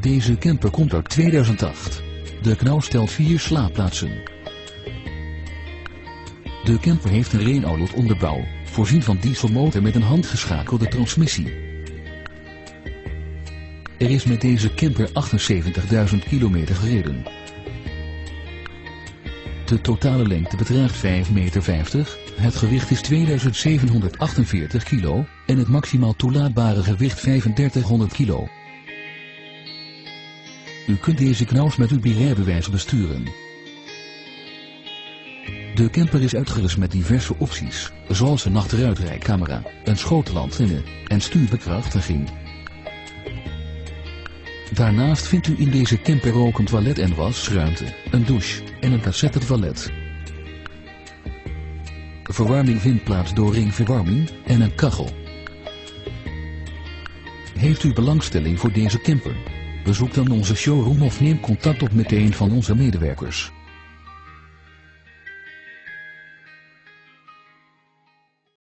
Deze camper komt uit 2008. De knauw stelt vier slaapplaatsen. De camper heeft een Renault onderbouw, voorzien van dieselmotor met een handgeschakelde transmissie. Er is met deze camper 78.000 kilometer gereden. De totale lengte bedraagt 5,50 meter, het gewicht is 2748 kilo en het maximaal toelaatbare gewicht 3500 kilo. U kunt deze knaus met uw rijbewijs besturen. De camper is uitgerust met diverse opties, zoals een achteruitrijcamera, een schotelantenne en stuurbekrachtiging. Daarnaast vindt u in deze camper ook een toilet en wasruimte, een douche en een cassette toilet. Verwarming vindt plaats door ringverwarming en een kachel. Heeft u belangstelling voor deze camper? Bezoek dan onze showroom of neem contact op met een van onze medewerkers.